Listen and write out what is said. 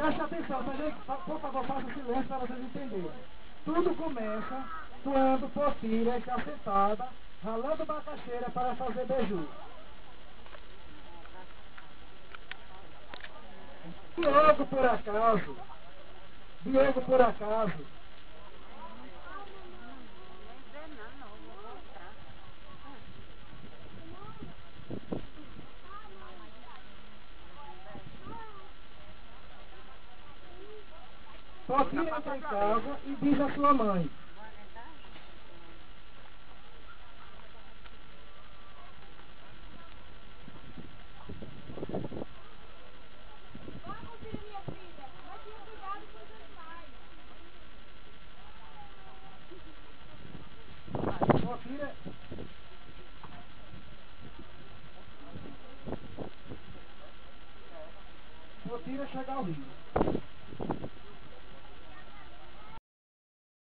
Preste atenção, mas por favor, faça silêncio para vocês entenderem. Tudo começa quando Potira está sentada, ralando macaxeira para fazer beiju. Diogo, por acaso, Diogo, por acaso, Sofia entra em casa e diz à sua mãe. Sofia Sofia chega ao rio.